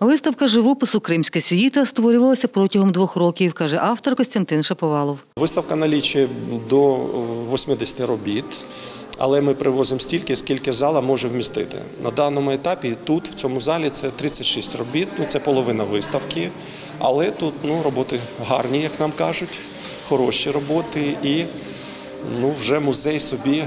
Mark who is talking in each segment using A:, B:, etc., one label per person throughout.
A: Виставка живопису Кримська світа створювалася протягом двох років, каже автор Костянтин Шаповалов.
B: Виставка налічує до е, 80 робіт, але ми привозимо стільки, скільки зала може вмістити. На даному етапі тут, в цьому залі, це 36 робіт, ну це половина виставки, але тут ну, роботи гарні, як нам кажуть, хороші роботи і ну, вже музей собі е,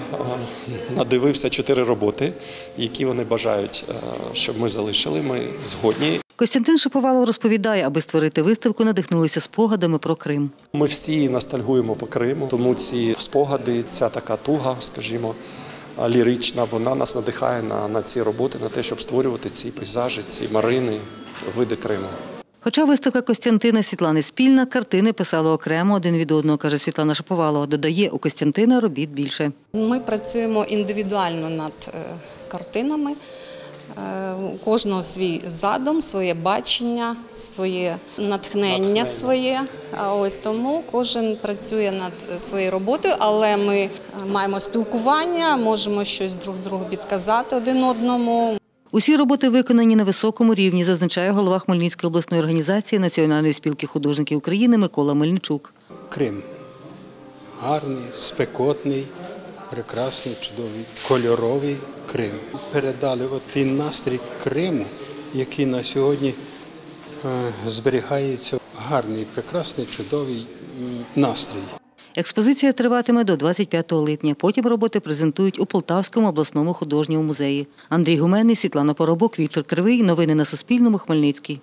B: надивився чотири роботи, які вони бажають, е, щоб ми залишили. Ми згодні.
A: Костянтин Шаповалов розповідає, аби створити виставку, надихнулися спогадами про Крим.
B: Ми всі ностальгуємо по Криму, тому ці спогади, ця така туга, скажімо, лірична, вона нас надихає на, на ці роботи, на те, щоб створювати ці пейзажі, ці марини, види Криму.
A: Хоча виставка Костянтина і Світлани спільна, картини писали окремо один від одного, каже Світлана Шаповалова. Додає, у Костянтина робіт більше.
C: Ми працюємо індивідуально над е, картинами. Е, У кожного свій задум, своє бачення, своє натхнення,
B: Натхнення.
C: своє. А ось тому кожен працює над своєю роботою, але ми е, маємо спілкування, можемо щось друг другу підказати один одному.
A: Усі роботи виконані на високому рівні, зазначає голова Хмельницької обласної організації Національної спілки художників України Микола Мельничук.
D: Крим. Гарний, спекотний, прекрасний, чудовий, кольоровий Крим. Передали той настрій Криму, який на сьогодні е, зберігається. Гарний, прекрасний, чудовий настрій.
A: Експозиція триватиме до 25 липня. Потім роботи презентують у Полтавському обласному художньому музеї. Андрій Гуменний, Світлана Поробок, Віктор Кривий. Новини на Суспільному. Хмельницький.